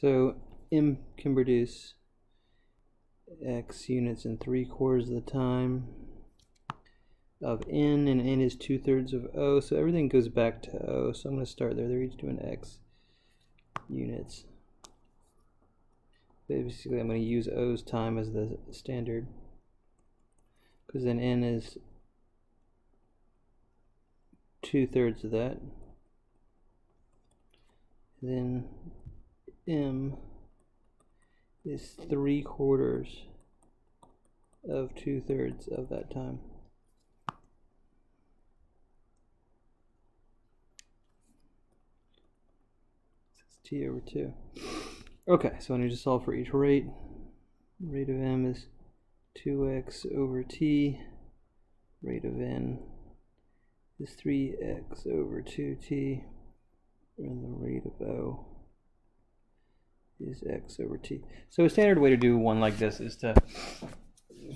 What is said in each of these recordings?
So M can produce X units in three quarters of the time of N, and N is two thirds of O, so everything goes back to O. So I'm going to start there. They're each doing X units. Basically, I'm going to use O's time as the standard because then N is two thirds of that. Then M is three quarters of two thirds of that time. It's t over 2. Okay, so I need to solve for each rate. Rate of m is 2x over t. Rate of n is 3x over 2t. And the rate of o is x over t. So a standard way to do one like this is to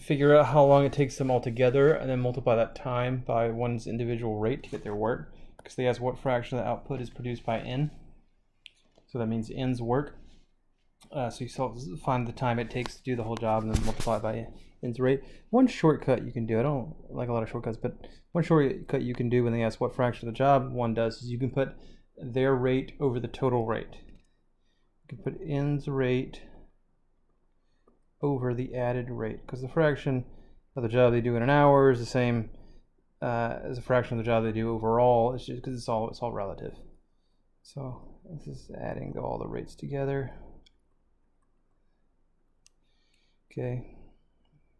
figure out how long it takes them all together and then multiply that time by one's individual rate to get their work. Because they ask what fraction of the output is produced by n. So that means n's work. Uh, so you find the time it takes to do the whole job and then multiply it by n's rate. One shortcut you can do, I don't like a lot of shortcuts, but one shortcut you can do when they ask what fraction of the job one does is you can put their rate over the total rate. Can put n's rate over the added rate because the fraction of the job they do in an hour is the same uh, as a fraction of the job they do overall. It's just because it's all it's all relative. So this is adding all the rates together. Okay,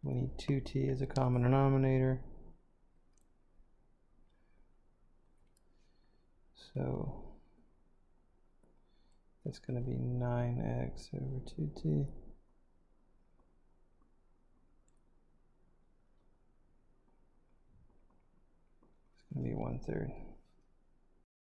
we need 2t as a common denominator. So that's going to be 9x over 2t. It's going to be one third.